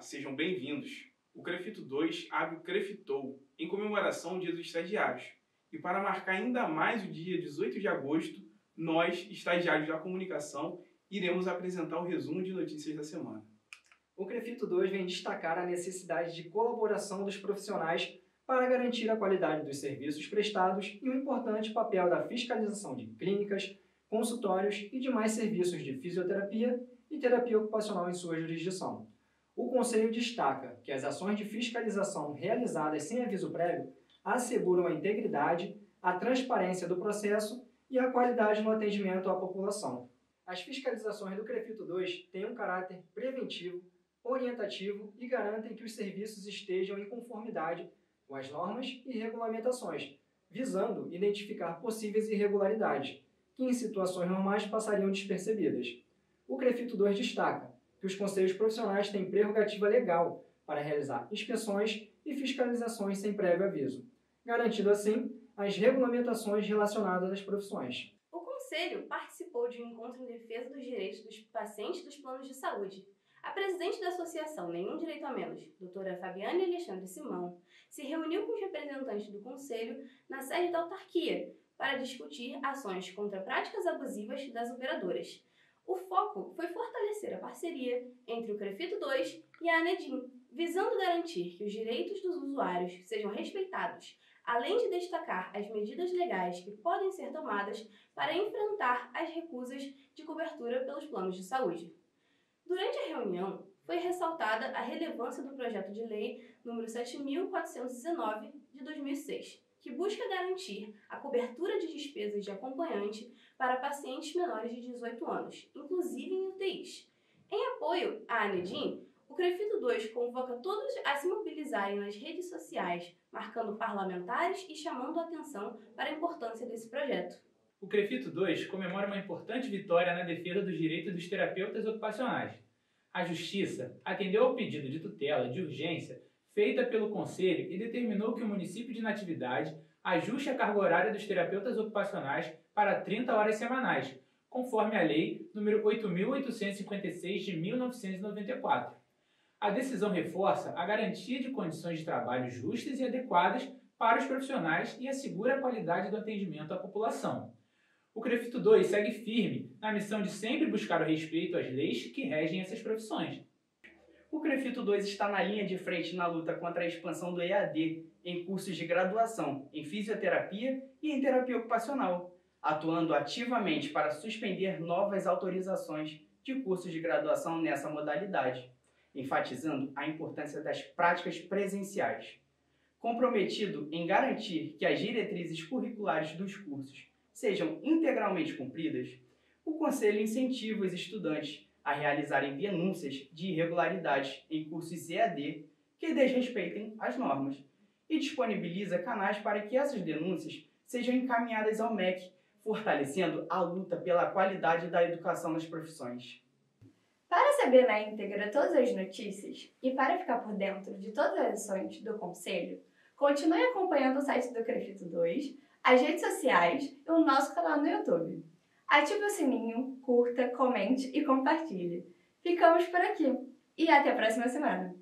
sejam bem-vindos. O Crefito 2 abre o Crefitou em comemoração ao Dia dos Estagiários. E para marcar ainda mais o dia 18 de agosto, nós, estagiários da comunicação, iremos apresentar o resumo de notícias da semana. O Crefito 2 vem destacar a necessidade de colaboração dos profissionais para garantir a qualidade dos serviços prestados e o importante papel da fiscalização de clínicas, consultórios e demais serviços de fisioterapia e terapia ocupacional em sua jurisdição. O Conselho destaca que as ações de fiscalização realizadas sem aviso prévio asseguram a integridade, a transparência do processo e a qualidade no atendimento à população. As fiscalizações do CREFITO 2 têm um caráter preventivo, orientativo e garantem que os serviços estejam em conformidade com as normas e regulamentações, visando identificar possíveis irregularidades, que em situações normais passariam despercebidas. O CREFITO 2 destaca que os conselhos profissionais têm prerrogativa legal para realizar inspeções e fiscalizações sem prévio aviso, garantindo assim as regulamentações relacionadas às profissões. O Conselho participou de um encontro em defesa dos direitos dos pacientes dos planos de saúde. A presidente da associação Nenhum Direito a Menos, doutora Fabiane Alexandre Simão, se reuniu com os representantes do Conselho na sede da autarquia para discutir ações contra práticas abusivas das operadoras. O foco foi fortalecer a parceria entre o Crefito 2 e a ANEDIM, visando garantir que os direitos dos usuários sejam respeitados, além de destacar as medidas legais que podem ser tomadas para enfrentar as recusas de cobertura pelos planos de saúde. Durante a reunião, foi ressaltada a relevância do projeto de lei número 7419 de 2006, que busca garantir a cobertura despesas de acompanhante para pacientes menores de 18 anos, inclusive em UTIs. Em apoio à ANEDIM, o CREFITO 2 convoca todos a se mobilizarem nas redes sociais, marcando parlamentares e chamando a atenção para a importância desse projeto. O CREFITO 2 comemora uma importante vitória na defesa dos direitos dos terapeutas ocupacionais. A Justiça atendeu ao pedido de tutela de urgência feita pelo Conselho e determinou que o município de Natividade ajuste a carga horária dos terapeutas ocupacionais para 30 horas semanais, conforme a Lei nº 8.856 de 1994. A decisão reforça a garantia de condições de trabalho justas e adequadas para os profissionais e assegura a qualidade do atendimento à população. O CREFITO 2 segue firme na missão de sempre buscar o respeito às leis que regem essas profissões. O CREFITO 2 está na linha de frente na luta contra a expansão do EAD em cursos de graduação em fisioterapia e em terapia ocupacional, atuando ativamente para suspender novas autorizações de cursos de graduação nessa modalidade, enfatizando a importância das práticas presenciais. Comprometido em garantir que as diretrizes curriculares dos cursos sejam integralmente cumpridas, o Conselho incentiva os estudantes a realizarem denúncias de irregularidades em cursos EAD que desrespeitem as normas e disponibiliza canais para que essas denúncias sejam encaminhadas ao MEC, fortalecendo a luta pela qualidade da educação nas profissões. Para saber na íntegra todas as notícias e para ficar por dentro de todas as ações do Conselho, continue acompanhando o site do Crefito 2, as redes sociais e o nosso canal no YouTube. Ative o sininho, curta, comente e compartilhe. Ficamos por aqui e até a próxima semana!